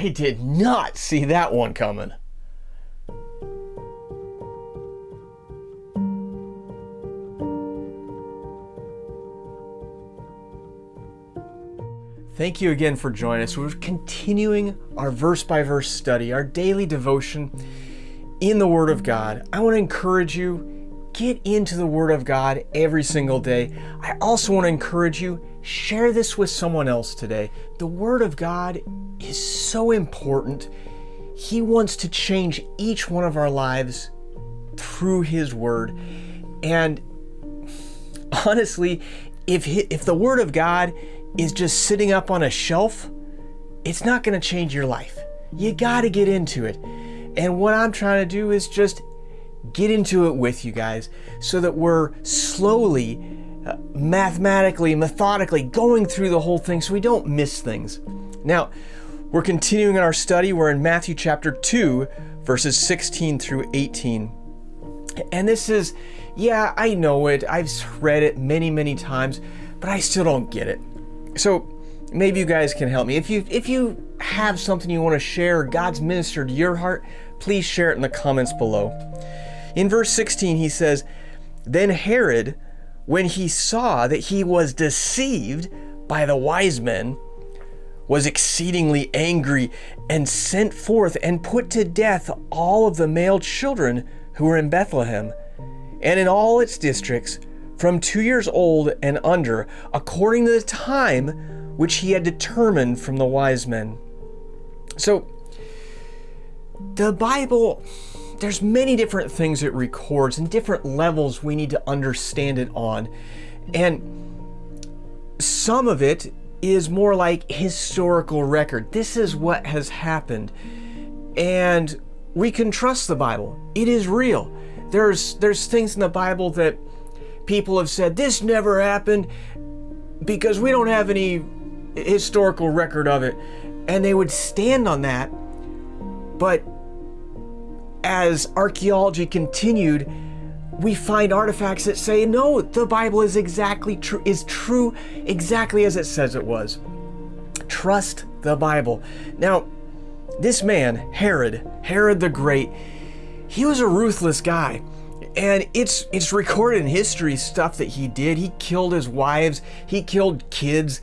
I did not see that one coming. Thank you again for joining us. We're continuing our verse by verse study, our daily devotion in the Word of God. I want to encourage you get into the Word of God every single day. I also want to encourage you share this with someone else today. The Word of God is so important. He wants to change each one of our lives through His Word. And honestly, if, if the Word of God is just sitting up on a shelf, it's not going to change your life. You got to get into it. And what I'm trying to do is just get into it with you guys so that we're slowly, mathematically, methodically going through the whole thing so we don't miss things. Now, we're continuing in our study. We're in Matthew chapter 2, verses 16 through 18. And this is, yeah, I know it. I've read it many, many times, but I still don't get it. So maybe you guys can help me. If you if you have something you want to share, God's ministered to your heart, please share it in the comments below. In verse 16, he says, Then Herod, when he saw that he was deceived by the wise men, was exceedingly angry and sent forth and put to death all of the male children who were in Bethlehem and in all its districts from two years old and under, according to the time which he had determined from the wise men. So, the Bible, there's many different things it records and different levels we need to understand it on. And some of it is more like historical record. This is what has happened. And we can trust the Bible. It is real. There's there's things in the Bible that people have said this never happened because we don't have any historical record of it. And they would stand on that. But as archaeology continued, we find artifacts that say no, the Bible is exactly true is true exactly as it says it was. Trust the Bible. Now, this man, Herod, Herod the Great, he was a ruthless guy and it's it's recorded in history stuff that he did. He killed his wives, he killed kids.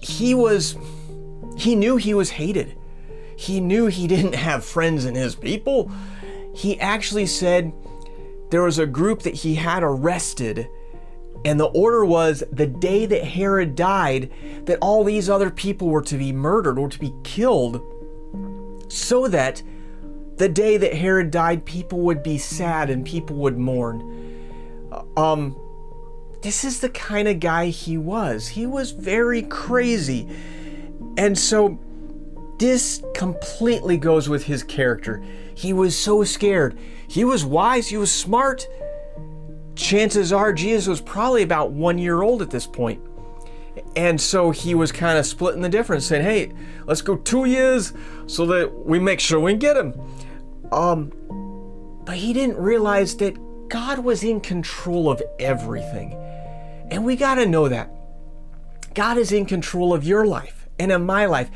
He was he knew he was hated. He knew he didn't have friends in his people. He actually said there was a group that he had arrested and the order was the day that Herod died that all these other people were to be murdered or to be killed so that the day that Herod died, people would be sad and people would mourn. Um, this is the kind of guy he was. He was very crazy. And so this completely goes with his character. He was so scared. He was wise, he was smart. Chances are Jesus was probably about one year old at this point. And so he was kind of splitting the difference, saying, hey, let's go two years so that we make sure we get him. Um, but he didn't realize that God was in control of everything. And we got to know that. God is in control of your life and in my life.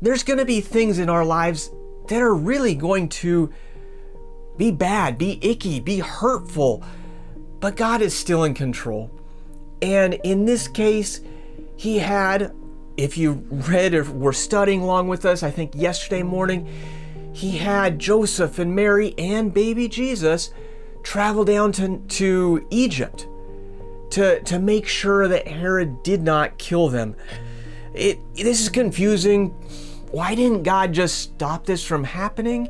There's going to be things in our lives that are really going to be bad, be icky, be hurtful, but God is still in control. And in this case, he had, if you read or were studying along with us, I think yesterday morning, he had Joseph and Mary and baby Jesus travel down to, to Egypt to, to make sure that Herod did not kill them. It, this is confusing. Why didn't God just stop this from happening?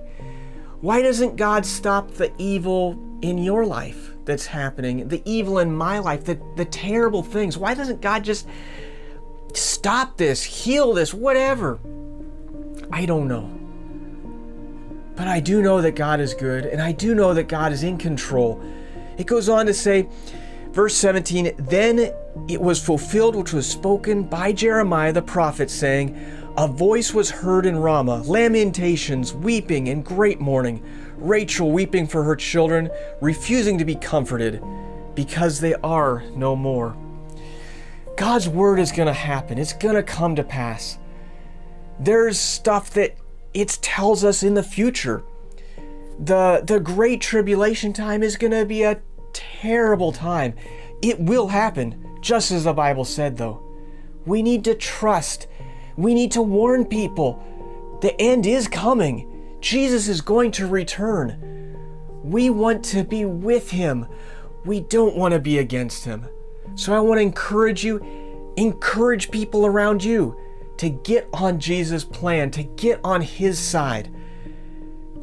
Why doesn't God stop the evil in your life that's happening, the evil in my life, the, the terrible things? Why doesn't God just stop this, heal this, whatever? I don't know. But I do know that God is good, and I do know that God is in control. It goes on to say, verse 17, Then it was fulfilled which was spoken by Jeremiah the prophet, saying, A voice was heard in Ramah, lamentations, weeping, and great mourning, Rachel weeping for her children, refusing to be comforted, because they are no more. God's word is going to happen, it's going to come to pass. There's stuff that it tells us in the future. The, the great tribulation time is going to be a terrible time. It will happen, just as the Bible said, though. We need to trust. We need to warn people. The end is coming. Jesus is going to return. We want to be with him. We don't want to be against him. So I want to encourage you, encourage people around you to get on Jesus' plan, to get on his side,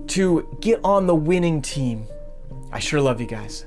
to get on the winning team. I sure love you guys.